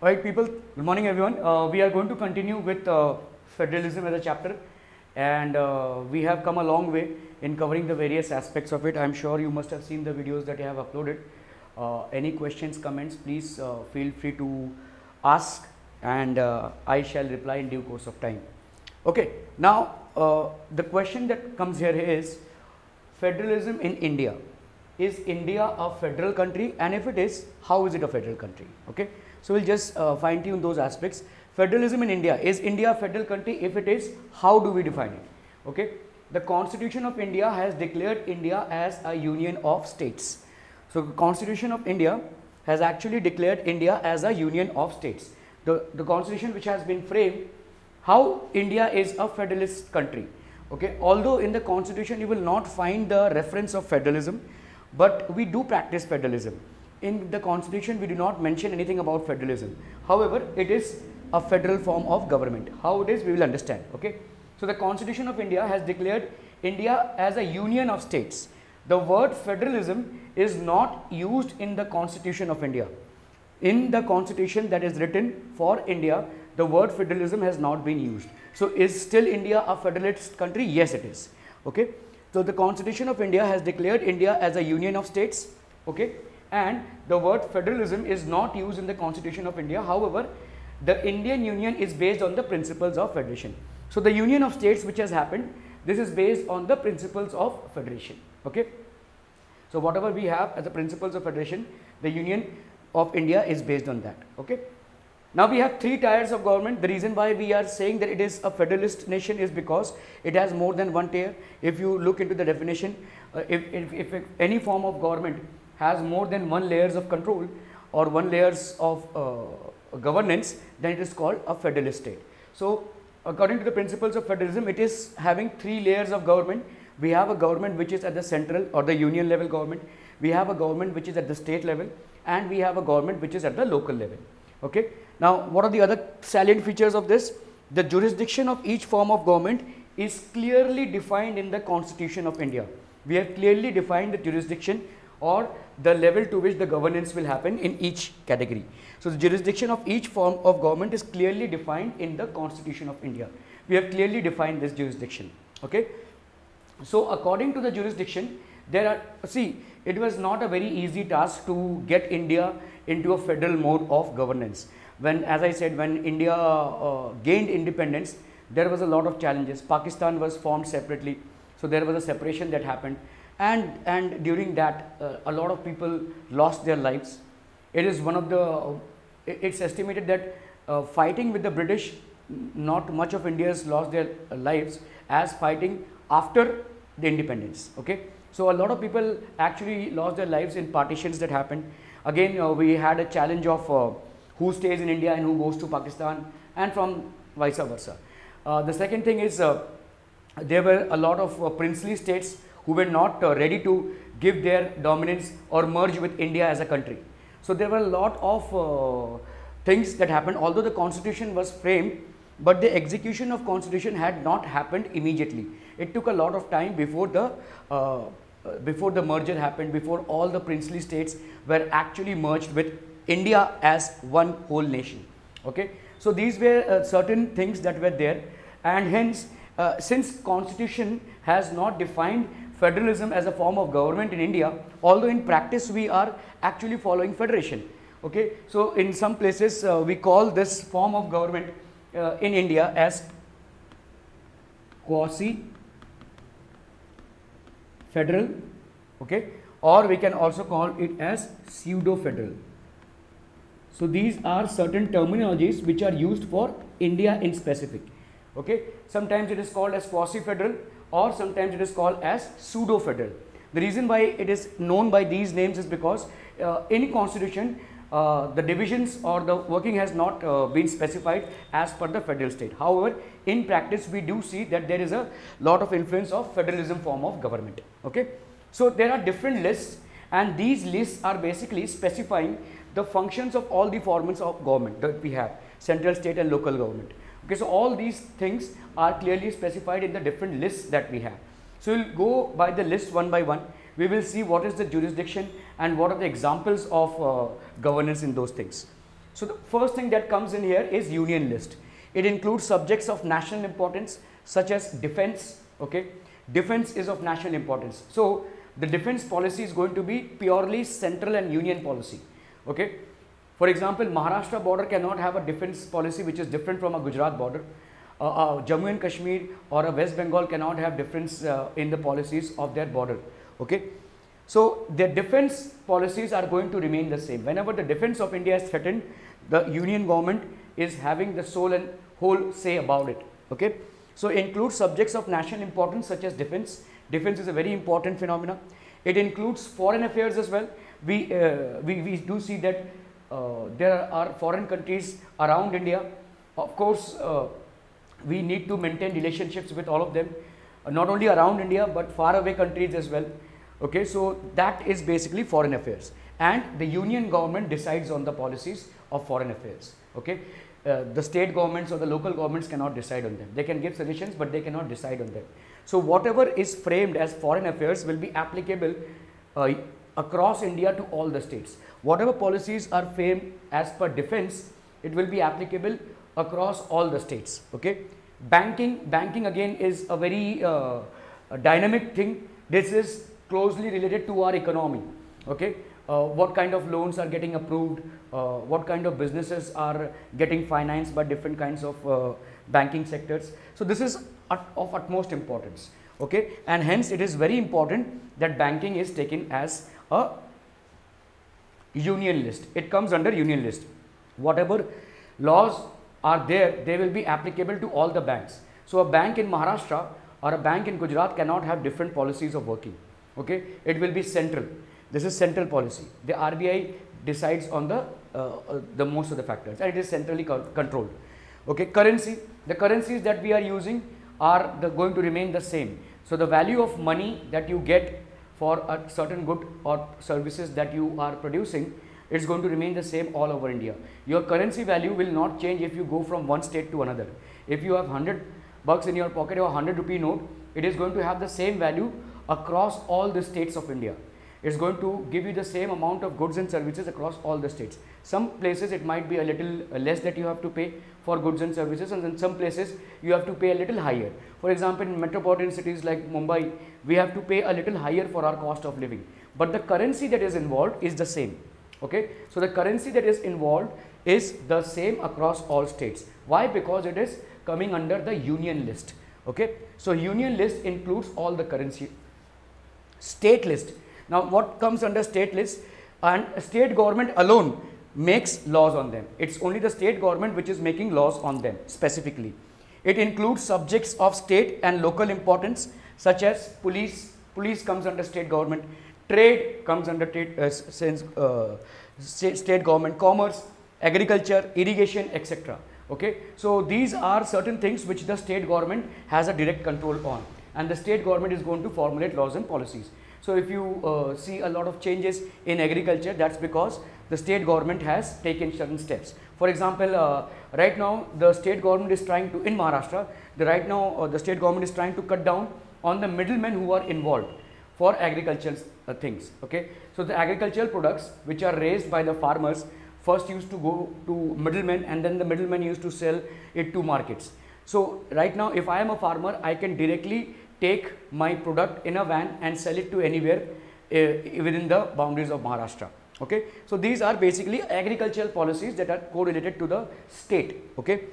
Alright people, good morning everyone. Uh, we are going to continue with uh, federalism as a chapter and uh, we have come a long way in covering the various aspects of it. I am sure you must have seen the videos that I have uploaded. Uh, any questions, comments, please uh, feel free to ask and uh, I shall reply in due course of time. Okay, now the question that comes here is federalism in India. Is India a federal country and if it is, how is it a federal country? Okay, so we'll just uh, fine tune those aspects. Federalism in India, is India a federal country? If it is, how do we define it? Okay, the constitution of India has declared India as a union of states. So the constitution of India has actually declared India as a union of states. The, the constitution which has been framed, how India is a federalist country. Okay, although in the constitution you will not find the reference of federalism, but we do practice federalism. In the constitution we do not mention anything about federalism. However, it is a federal form of government. How it is we will understand. Okay. So the constitution of India has declared India as a union of states. The word federalism is not used in the constitution of India. In the constitution that is written for India, the word federalism has not been used. So is still India a federalist country? Yes, it is. Okay. So the constitution of India has declared India as a union of states. Okay. And the word federalism is not used in the constitution of India. However, the Indian Union is based on the principles of federation. So the union of states which has happened, this is based on the principles of federation. Okay. So whatever we have as the principles of federation, the union of India is based on that. Okay. Now we have three tiers of government. The reason why we are saying that it is a federalist nation is because it has more than one tier. If you look into the definition, uh, if, if, if, any form of government has more than one layers of control or one layers of uh, governance, then it is called a federalist state. So according to the principles of federalism, it is having three layers of government. We have a government which is at the central or the union level government. We have a government which is at the state level and we have a government which is at the local level. Okay. Now, what are the other salient features of this? The jurisdiction of each form of government is clearly defined in the constitution of India. We have clearly defined the jurisdiction or the level to which the governance will happen in each category. So, the jurisdiction of each form of government is clearly defined in the constitution of India. We have clearly defined this jurisdiction. Okay. So, according to the jurisdiction, there are, see, it was not a very easy task to get India into a federal mode of governance. When, as I said, when India uh, gained independence, there was a lot of challenges. Pakistan was formed separately, so there was a separation that happened, and and during that, uh, a lot of people lost their lives. It is one of the, it's estimated that uh, fighting with the British, not much of Indians lost their lives as fighting after the independence. Okay, so a lot of people actually lost their lives in partitions that happened. Again, uh, we had a challenge of uh, who stays in India and who goes to Pakistan and from vice versa. Uh, the second thing is uh, there were a lot of uh, princely states who were not uh, ready to give their dominance or merge with India as a country. So there were a lot of things that happened although the constitution was framed but the execution of constitution had not happened immediately. It took a lot of time before the before the merger happened, before all the princely states were actually merged with India as one whole nation. Okay. So, these were uh, certain things that were there and hence uh, since constitution has not defined federalism as a form of government in India, although in practice we are actually following federation. Okay. So, in some places uh, we call this form of government uh, in India as quasi federal okay or we can also call it as pseudo federal so these are certain terminologies which are used for India in specific. Okay, sometimes it is called as quasi-federal or sometimes it is called as pseudo-federal. The reason why it is known by these names is because uh, in constitution uh, the divisions or the working has not uh, been specified as per the federal state. However, in practice we do see that there is a lot of influence of federalism form of government. Okay, so there are different lists and these lists are basically specifying the functions of all the forms of government that we have central state and local government okay so all these things are clearly specified in the different lists that we have so we'll go by the list one by one we will see what is the jurisdiction and what are the examples of uh, governance in those things So the first thing that comes in here is union list. It includes subjects of national importance such as defense, okay. Defense is of national importance. So the defense policy is going to be purely central and union policy, okay. For example, Maharashtra border cannot have a defense policy which is different from a Gujarat border. Uh, uh, Jammu and Kashmir or a West Bengal cannot have difference uh, in the policies of their border, okay. So their defense policies are going to remain the same. Whenever the defense of India is threatened, the union government is having the sole and whole say about it. Okay. So includes subjects of national importance such as defense. Defense is a very important phenomena. It includes foreign affairs as well. We, uh, we, we do see that there are foreign countries around India. Of course, uh, we need to maintain relationships with all of them, uh, not only around India but far away countries as well. Okay, so that is basically foreign affairs and the union government decides on the policies of foreign affairs. Okay, uh, the state governments or the local governments cannot decide on them. They can give suggestions, but they cannot decide on them. So whatever is framed as foreign affairs will be applicable uh, across India to all the states. Whatever policies are framed as per defense, it will be applicable across all the states. Okay, banking banking again is a very uh, a dynamic thing. This is closely related to our economy. Okay, uh, what kind of loans are getting approved, uh, what kind of businesses are getting financed by different kinds of uh, banking sectors. So this is of utmost importance. Okay, and hence it is very important that banking is taken as a union list. It comes under union list. Whatever laws are there, they will be applicable to all the banks. So a bank in Maharashtra or a bank in Gujarat cannot have different policies of working. Okay, it will be central. This is central policy. The RBI decides on the uh, uh, the most of the factors and it is centrally co controlled. Okay, currency. The currencies that we are using are the, going to remain the same. So the value of money that you get for a certain good or services that you are producing it's going to remain the same all over India. Your currency value will not change if you go from one state to another. If you have 100 bucks in your pocket or 100 rupee note, it is going to have the same value across all the states of India it's going to give you the same amount of goods and services across all the states. Some places it might be a little uh, less that you have to pay for goods and services and in some places you have to pay a little higher. For example, in metropolitan cities like Mumbai, we have to pay a little higher for our cost of living. But the currency that is involved is the same. Okay, so the currency that is involved is the same across all states. Why? Because it is coming under the union list. Okay, so union list includes all the currency. State list now, what comes under state list and state government alone makes laws on them. It's only the state government which is making laws on them specifically. It includes subjects of state and local importance such as police, police comes under state government, trade comes under trade, uh, sense, uh, state, state government, commerce, agriculture, irrigation, etc. Okay, so these are certain things which the state government has a direct control on, and the state government is going to formulate laws and policies. So if you uh, see a lot of changes in agriculture, that's because the state government has taken certain steps. For example, uh, right now the state government is trying to, in Maharashtra, the right now uh, the state government is trying to cut down on the middlemen who are involved for agricultural uh, things. Okay, so the agricultural products which are raised by the farmers first used to go to middlemen and then the middlemen used to sell it to markets. So right now, if I am a farmer, I can directly take my product in a van and sell it to anywhere uh, within the boundaries of Maharashtra. Okay. So, these are basically agricultural policies that are correlated to the state. Okay.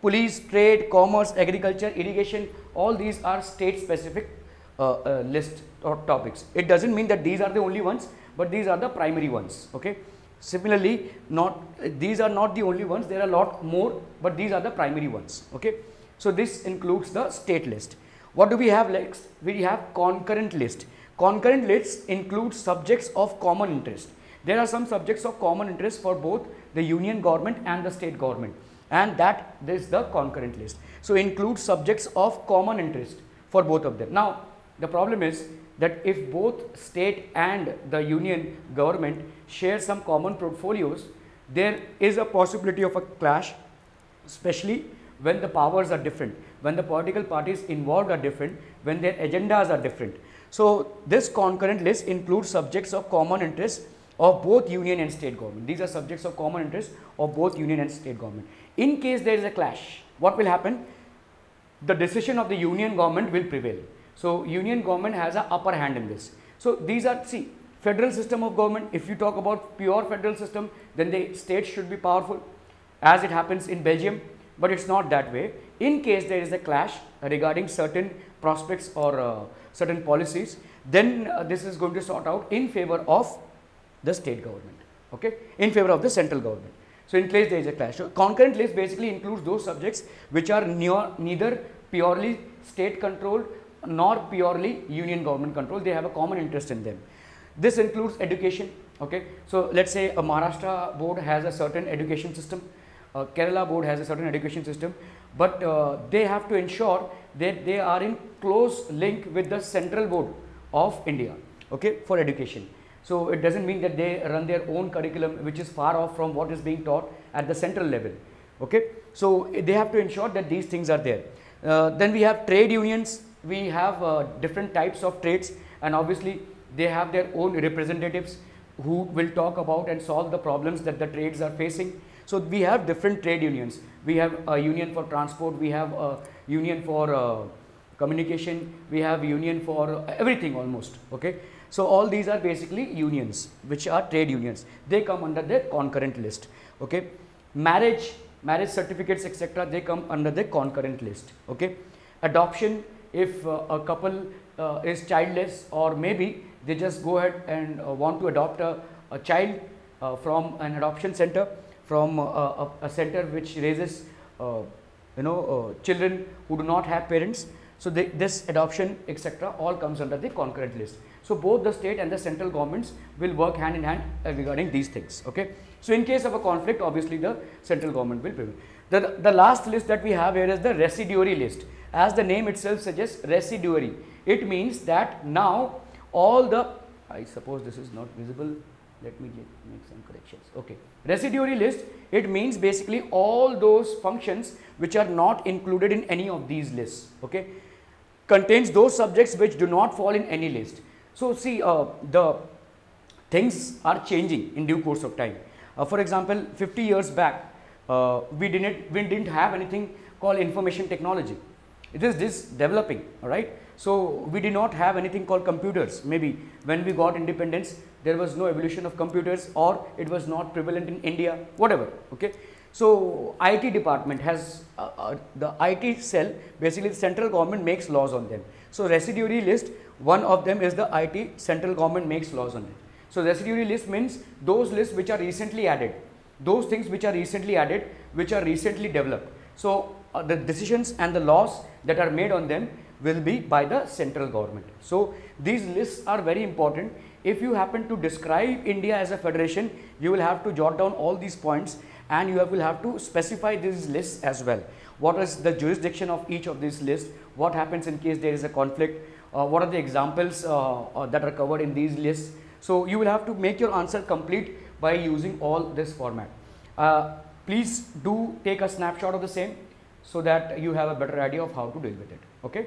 Police, trade, commerce, agriculture, irrigation, all these are state specific uh, uh, list or topics. It does not mean that these are the only ones, but these are the primary ones. Okay. Similarly, not these are not the only ones, there are a lot more, but these are the primary ones. Okay. So, this includes the state list. What do we have next? We have concurrent list. Concurrent lists include subjects of common interest. There are some subjects of common interest for both the union government and the state government and that is the concurrent list. So, include subjects of common interest for both of them. Now, the problem is that if both state and the union government share some common portfolios, there is a possibility of a clash especially when the powers are different when the political parties involved are different, when their agendas are different. So, this concurrent list includes subjects of common interest of both union and state government. These are subjects of common interest of both union and state government. In case there is a clash, what will happen? The decision of the union government will prevail. So, union government has an upper hand in this. So, these are see federal system of government if you talk about pure federal system then the state should be powerful as it happens in Belgium, but it is not that way. In case there is a clash regarding certain prospects or uh, certain policies, then uh, this is going to sort out in favor of the state government, okay, in favor of the central government. So, in case there is a clash. So, concurrent list basically includes those subjects which are neither purely state controlled nor purely union government controlled, they have a common interest in them. This includes education, okay. So, let us say a Maharashtra board has a certain education system, Kerala board has a certain education system, but uh, they have to ensure that they are in close link with the central board of India, okay, for education. So, it does not mean that they run their own curriculum which is far off from what is being taught at the central level, okay. So, they have to ensure that these things are there. Uh, then we have trade unions, we have uh, different types of trades and obviously they have their own representatives who will talk about and solve the problems that the trades are facing. So, we have different trade unions. We have a union for transport, we have a union for uh, communication, we have union for everything almost. Okay. So, all these are basically unions which are trade unions. They come under the concurrent list. Okay. Marriage, marriage certificates etc. they come under the concurrent list. Okay. Adoption if uh, a couple uh, is childless or maybe they just go ahead and uh, want to adopt a, a child uh, from an adoption center from uh, a, a, center which raises uh, you know children who do not have parents. So, this adoption etc. all comes under the concurrent list. So, both the state and the central governments will work hand in hand regarding these things. Okay. So, in case of a conflict obviously the central government will prevail. The, the last list that we have here is the residuary list as the name itself suggests residuary. It means that now all the, I suppose this is not visible, let me make some corrections. Okay. Residuary list, it means basically all those functions which are not included in any of these lists. Okay. Contains those subjects which do not fall in any list. So, see uh, the things are changing in due course of time. Uh, for example, 50 years back, uh, we didn't we didn't have anything called information technology it is this developing all right so we did not have anything called computers. Maybe when we got independence there was no evolution of computers or it was not prevalent in india whatever okay? So it department has uh, uh, the it cell basically the central government makes laws on them. So residuary list one of them is the it central government makes laws on it. So residuary list means those lists which are recently added those things which are recently added which are recently developed. So uh, the decisions and the laws that are made on them will be by the central government. So, these lists are very important. If you happen to describe India as a federation, you will have to jot down all these points and you will have to specify these lists as well. What is the jurisdiction of each of these lists? What happens in case there is a conflict? Uh, what are the examples uh, uh, that are covered in these lists? So, you will have to make your answer complete by using all this format. Uh, please do take a snapshot of the same so that you have a better idea of how to deal with it okay